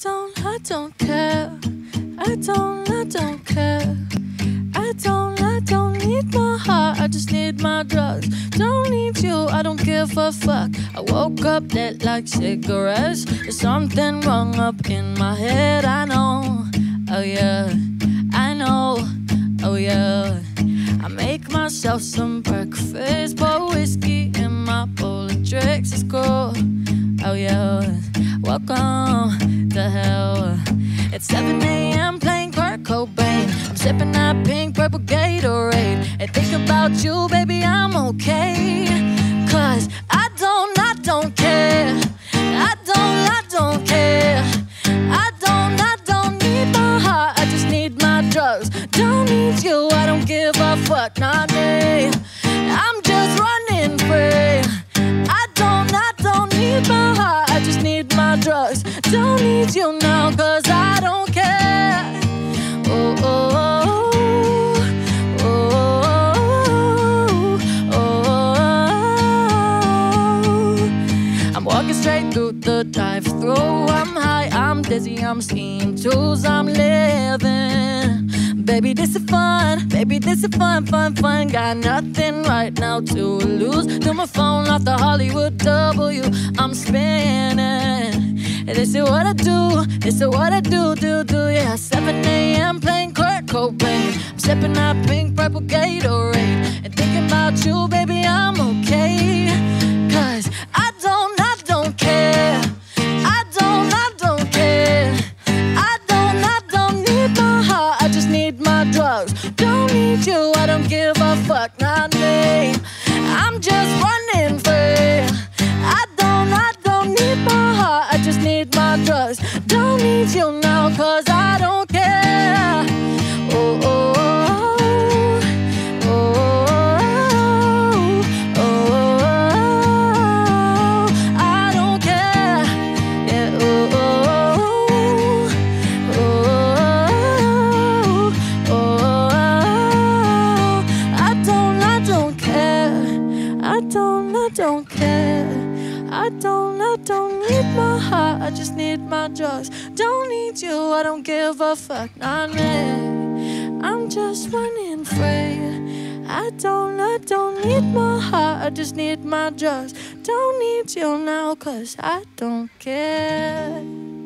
don't, I don't care. I don't, I don't care. I don't, I don't need my heart. I just need my drugs. Don't need you, I don't give a fuck. I woke up dead like cigarettes. There's something wrong up in my head. I know. Oh yeah, I know. Oh yeah. I make myself some breakfast, pour whiskey in my bowl of Trix. It's cool. Oh yeah. Welcome about you, baby, I'm okay. Cause I don't, I don't care. I don't, I don't care. I don't, I don't need my heart. I just need my drugs. Don't need you, I don't give a fuck, not me. I'm just running free. I don't, I don't need my heart. I just need my drugs. Don't need you now, cause straight through the drive-through. I'm high, I'm dizzy, I'm skiing tools, I'm living. Baby, this is fun. Baby, this is fun, fun, fun. Got nothing right now to lose. Do my phone off the Hollywood W. I'm spinning. This is what I do. This is what I do, do, do. Yeah, 7 a.m. playing Kurt Cobain. I'm sipping that pink purple Gatorade and thinking about you, baby. I'm okay. Need you. I don't give a fuck, not me. I'm just running free. I don't, I don't need my heart. I just need my drugs. Don't need you now, cause I don't I don't, I don't care. I don't, I don't need my heart. I just need my drugs. Don't need you. I don't give a fuck, not me. I'm just running free. I don't, I don't need my heart. I just need my drugs. Don't need you now, cause I don't care.